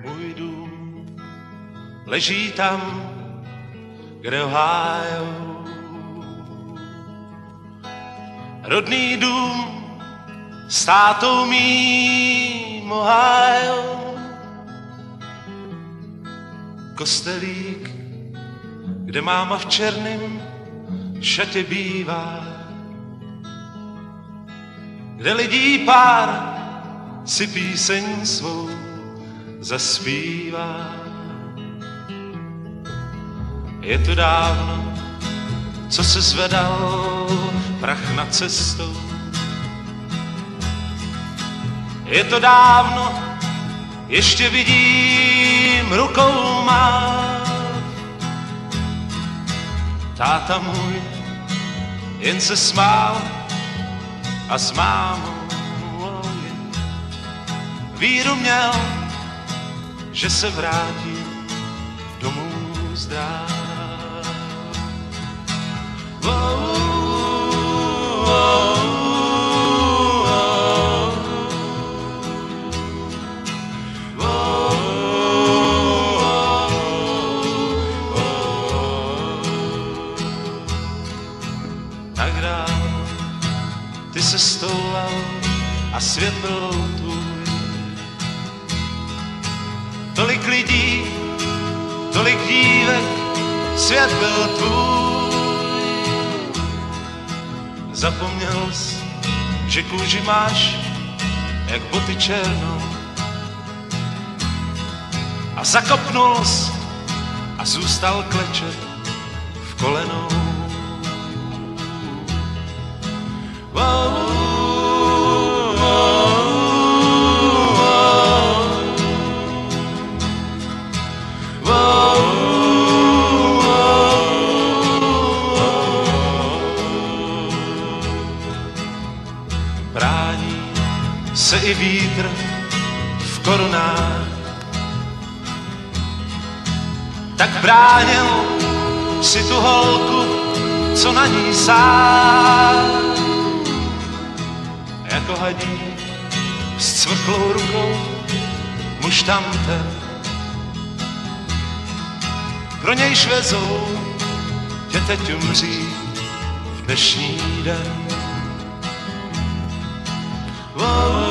Můj dům leží tam, kde hájou. Rodný dům s tátou mým ohájou. Kostelík, kde máma v černém šatě bývá. Kde lidí pár si píseň svou zaspívá. Je to dávno, co se zvedal prach na cestou. Je to dávno, ještě vidím rukou má. Táta můj jen se smál a s mámou víru měl, že se vrátí domů zdráv. Oh, oh, Tak dál ty se stoulal a svět byl Tolik lidí, tolik dívek, svět byl tvůj. Zapomněl jsi, že kůži máš, jak boty černou. A zakopnul jsi a zůstal klečet v kolenou. Se i vítr v korunách. Tak bránil si tu holku, co na ní sám. Jako hadí s cvrklou rukou muž tamten. Pro nějž vezou tě teď umří v dnešní den. Oh,